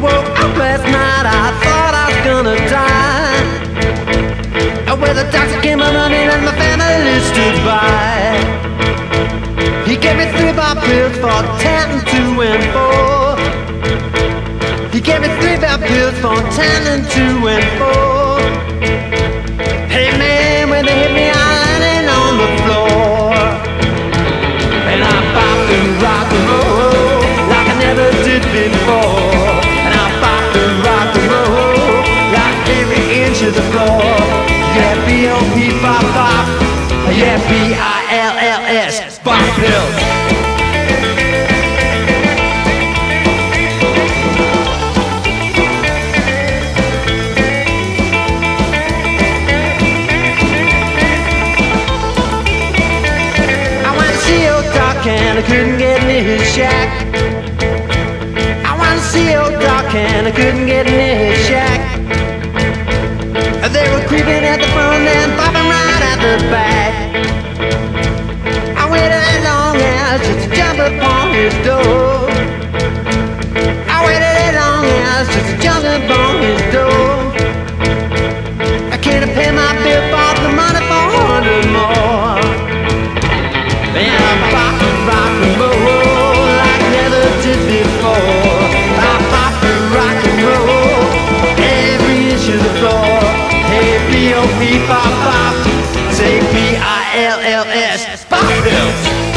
woke up last night, I thought I was gonna die. Well, the doctor came on running and my family stood by. He gave me three bop pills for ten, two, and four. He gave me three bop pills for ten and two and four. Hey man, when they hit me, I landed on the floor. And I popped and rocked. B-I-L-L-S, bop pills. I went to see old Doc and I couldn't get in his shack. I to see old Doc and I couldn't get in his shack. They were creeping his door. I waited as long as just to jump upon his door. I can't pay my bill for the money for a hundred more. And I'm pop and rock and roll like I never did before. I pop and rock and roll every inch of the floor. Hey, B-O-P, pop, pop. Say P-I-L-L-S, bop pills.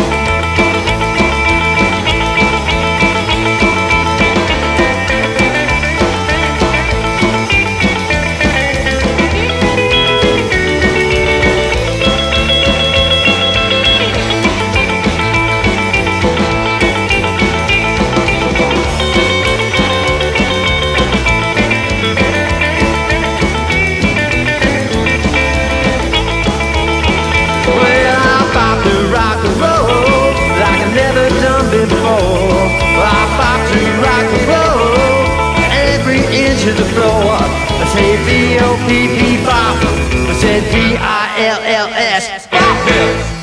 Floor. I say V-O-P-P pop. I said V-I-L-L-S. Pills.